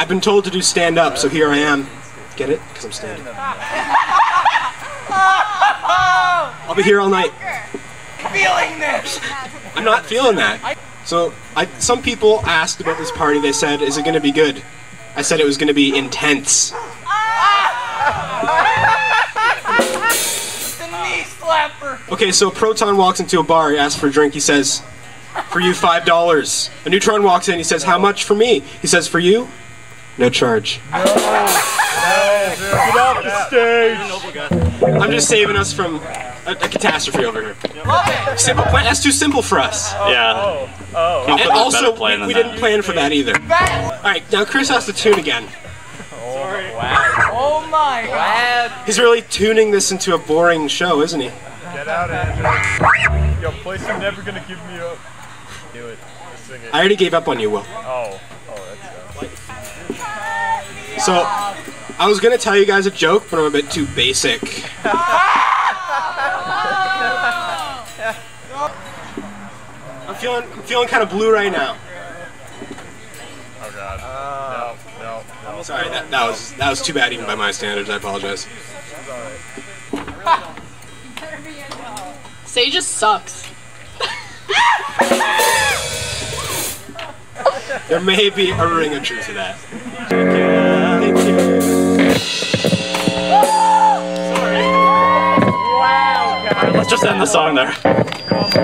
I've been told to do stand up, so here I am. Get it? Because I'm standing. I'll be here all night. Feeling this. I'm not feeling that. So, I, some people asked about this party. They said, "Is it going to be good?" I said it was going to be intense. The knee slapper. Okay, so Proton walks into a bar. He asks for a drink. He says, "For you, five dollars." A neutron walks in. He says, "How much for me?" He says, "For you, no charge." Get off the stage! I'm just saving us from a, a catastrophe over here. Simple plan. That's too simple for us. Yeah. Oh, Come up And also, we, we didn't plan for that either. All right, now Chris has to tune again. Oh my god. He's really tuning this into a boring show, isn't he? get out, Andrew. Yo, place you're never gonna give me up. Do it. Sing it. I already gave up on you, Will. Oh, oh, that's uh, So, I was gonna tell you guys a joke, but I'm a bit too basic. I'm feeling, I'm feeling kind of blue right now. Oh god. no, no, no. Sorry, that, that was that was too bad even by my standards. I apologize. Sage just sucks. There may be a ring of truth to that. Alright, let's just end the song there.